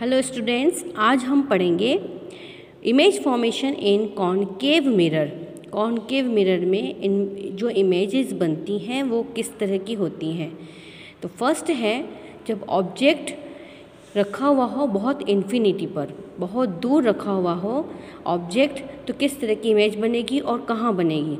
Hello students आज हम पढ़ेंगे image formation in concave mirror concave mirror में इन जो इमेजेस बनती हैं, वो किस तरह की होती हैं? तो फ़र्स्ट है, जब ऑब्जेक्ट रखा हुआ हो बहुत इन्फिनिटी पर, बहुत दूर रखा हुआ हो ऑब्जेक्ट तो किस तरह की इमेज बनेगी और कहाँ बनेगी?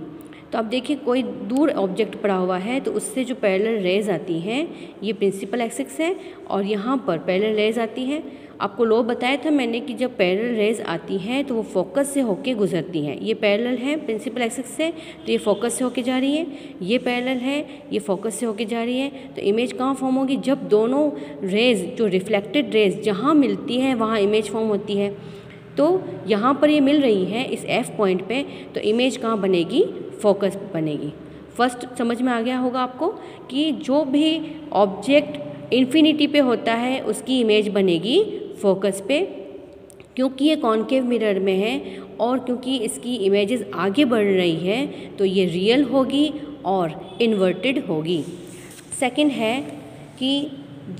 तो आप देखिए, कोई दूर ऑब्जेक्ट पड़ा हुआ है तो उससे जो पैरेलल रेज आती हैं, ये प्रिंसिपल एक्सिस है और यहाँ पर पैरेलल रेज आती हैं आपको लो बताया था मैंने कि जब पैरल रेज आती हैं तो वो फोकस से होके गुजरती हैं। ये पैरल है प्रिंसिपल एक्सिस से तो ये फोकस से होके जा रही है। ये पैरल है, ये फोकस से होके जा रही है। तो इमेज कहाँ फॉर्म होगी? जब दोनों रेज जो रिफ्लेक्टेड रेज जहाँ मिलती हैं, वहाँ इमेज फॉर्म होती है। तो यहाँ पर ये मिल रही है, इस एफ़ पॉइंट पे तो इमेज कहाँ बनेगी? फोकस बनेगी। फ़र्स्ट समझ में आ गया होगा आपको कि जो भी ऑब्जेक्ट इन्फिनिटी पे होता है, उसकी इमेज बनेगी फोकस पे, क्योंकि ये कॉन्केव मिरर में है और क्योंकि इसकी इमेजेस आगे बढ़ रही है तो ये रियल होगी और इन्वर्टेड होगी। सेकंड है कि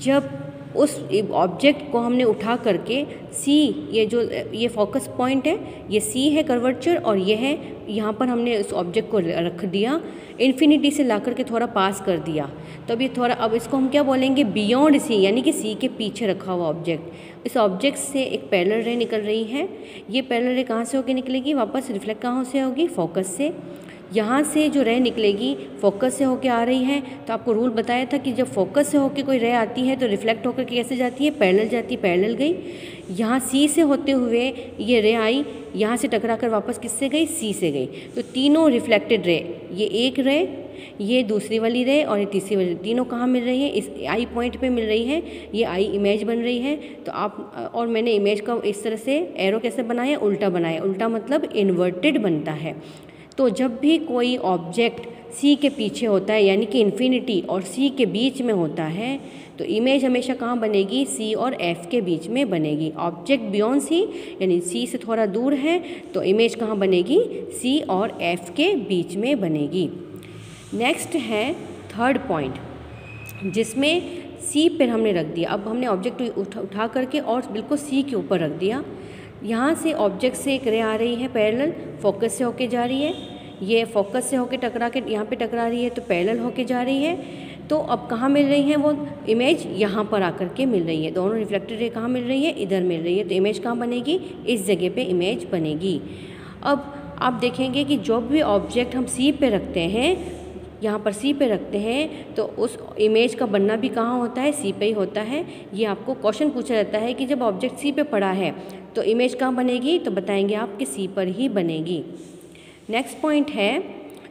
जब उस ऑब्जेक्ट को हमने उठा करके सी ये जो, ये फोकस पॉइंट है, ये सी है कर्वर्चर और ये है, यहाँ पर हमने उस ऑब्जेक्ट को रख दिया इन्फिनिटी से ला करके थोड़ा पास कर दिया। तो अब ये थोड़ा, अब इसको हम क्या बोलेंगे? बियॉन्ड सी यानी कि सी के पीछे रखा हुआ ऑब्जेक्ट इस ऑब्जेक्ट से एक पैरल रे निकल रही है। ये पैरल रे कहाँ से होकर निकलेगी? वापस रिफ्लेक्ट कहाँ से होगी? फोकस से। यहाँ से जो रे निकलेगी फोकस से होके आ रही है। तो आपको रूल बताया था कि जब फोकस से होके कोई रे आती है तो रिफ्लेक्ट होकर कैसे जाती है? पैरेलल जाती है पैरेलल गई। यहाँ सी से होते हुए ये रे आई, यहाँ से टकरा कर वापस किससे गई? सी से गई। तो तीनों रिफ्लेक्टेड रे ये एक रे ये दूसरी वाली रे और ये तीसरी वाली। तीनों कहाँ मिल रही है? इस आई पॉइंट पे मिल रही है। ये आई इमेज बन रही है। तो आप, और मैंने इमेज का इस तरह से एरो कैसे बनाया? उल्टा बनाया। उल्टा मतलब इन्वर्टेड बनता है। तो जब भी कोई ऑब्जेक्ट सी के पीछे होता है, यानी कि इन्फिनिटी और सी के बीच में होता है तो इमेज हमेशा कहाँ बनेगी? सी और एफ़ के बीच में बनेगी। ऑब्जेक्ट बियॉन्ड सी यानी सी से थोड़ा दूर है तो इमेज कहाँ बनेगी? सी और एफ़ के बीच में बनेगी। नेक्स्ट है थर्ड पॉइंट जिसमें सी पर हमने रख दिया। अब हमने ऑब्जेक्ट उठा उठा करके और बिल्कुल सी के ऊपर रख दिया। यहाँ से ऑब्जेक्ट से एक रे आ रही है पैरेलल फोकस से होके जा रही है। ये फोकस से होके टकरा के यहाँ पे टकरा रही है तो पैरेलल होके जा रही है। तो अब कहाँ मिल रही है वो इमेज यहाँ पर आकर के मिल रही है। दोनों रिफ्लेक्टेड रे कहाँ मिल रही है? इधर मिल रही है। तो इमेज कहाँ बनेगी? इस जगह पे इमेज बनेगी। अब आप देखेंगे कि जो भी ऑब्जेक्ट हम सी पे रखते हैं यहाँ पर सी पे रखते हैं तो उस इमेज का बनना भी कहाँ होता है? सी पे ही होता है। ये आपको क्वेश्चन पूछा जाता है कि जब ऑब्जेक्ट सी पे पड़ा है तो इमेज कहाँ बनेगी? तो बताएँगे आप कि सी पर ही बनेगी। नेक्स्ट पॉइंट है,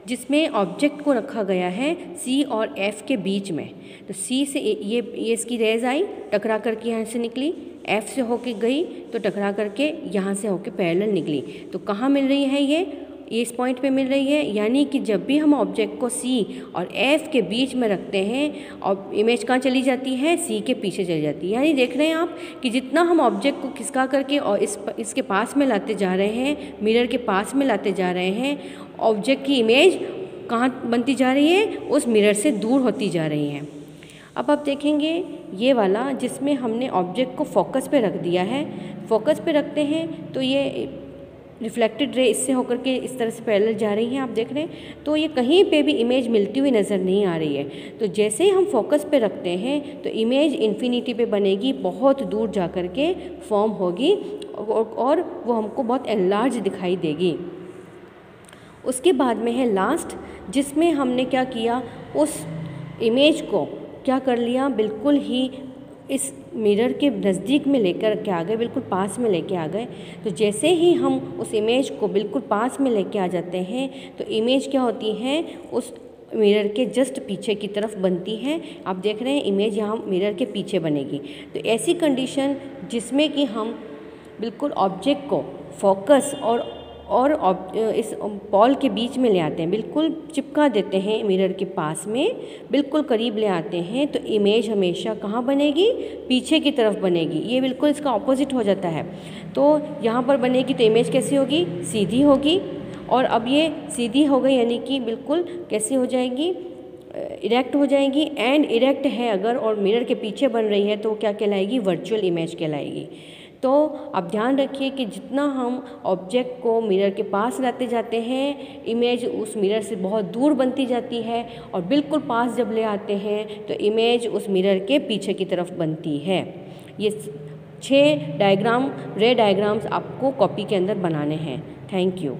जिसमें ऑब्जेक्ट को रखा गया है, सी और एफ़ के बीच में। तो सी से ये ये इसकी रेज आई, टकरा करके यहाँ से निकली एफ़ से होके गई तो टकरा करके यहाँ से होके पैरेलल निकली। तो कहाँ मिल रही है ये ये? इस पॉइंट पे मिल रही है, यानी कि जब भी हम ऑब्जेक्ट को सी और एफ़ के बीच में रखते हैं और इमेज कहाँ चली जाती है? सी के पीछे चली जाती है। यानी देख रहे हैं आप कि जितना हम ऑब्जेक्ट को खिसका करके और इस इसके पास में लाते जा रहे हैं मिरर के पास में लाते जा रहे हैं ऑब्जेक्ट की इमेज कहाँ बनती जा रही है? उस मिरर से दूर होती जा रही है। अब आप देखेंगे ये वाला जिसमें हमने ऑब्जेक्ट को फोकस पे रख दिया है। फोकस पे रखते हैं तो ये रिफ्लेक्टेड रे इससे होकर के इस तरह से पैरेलल जा रही हैं, आप देख रहे हैं। तो ये कहीं पे भी इमेज मिलती हुई नज़र नहीं आ रही है। तो जैसे ही हम फोकस पे रखते हैं तो इमेज इन्फिनिटी पे बनेगी, बहुत दूर जा कर के फॉर्म होगी और वो हमको बहुत एनलार्ज दिखाई देगी। उसके बाद में है लास्ट जिसमें हमने क्या किया, उस इमेज को क्या कर लिया, बिल्कुल ही इस मिरर के नज़दीक में लेकर के आ गए, बिल्कुल पास में लेके आ गए। तो जैसे ही हम उस इमेज को बिल्कुल पास में लेके आ जाते हैं तो इमेज क्या होती है? उस मिरर के जस्ट पीछे की तरफ़ बनती है। आप देख रहे हैं इमेज यहाँ मिरर के पीछे बनेगी। तो ऐसी कंडीशन जिसमें कि हम बिल्कुल ऑब्जेक्ट को फोकस और और इस पॉल के बीच में ले आते हैं। बिल्कुल चिपका देते हैं मिरर के पास में, बिल्कुल करीब ले आते हैं तो इमेज हमेशा कहाँ बनेगी? पीछे की तरफ़ बनेगी। ये बिल्कुल इसका ऑपोजिट हो जाता है। तो यहाँ पर बनेगी तो इमेज कैसी होगी? सीधी होगी। और अब ये सीधी हो गई, यानी कि बिल्कुल कैसी हो जाएगी? इरेक्ट हो जाएगी। एंड इरेक्ट है अगर और मिरर के पीछे बन रही है तो क्या कहलाएगी? वर्चुअल इमेज कहलाएगी। तो आप ध्यान रखिए कि जितना हम ऑब्जेक्ट को मिरर के पास लाते जाते हैं इमेज उस मिरर से बहुत दूर बनती जाती है और बिल्कुल पास जब ले आते हैं तो इमेज उस मिरर के पीछे की तरफ़ बनती है। ये छः डायग्राम रे डायग्राम्स आपको कॉपी के अंदर बनाने हैं। Thank you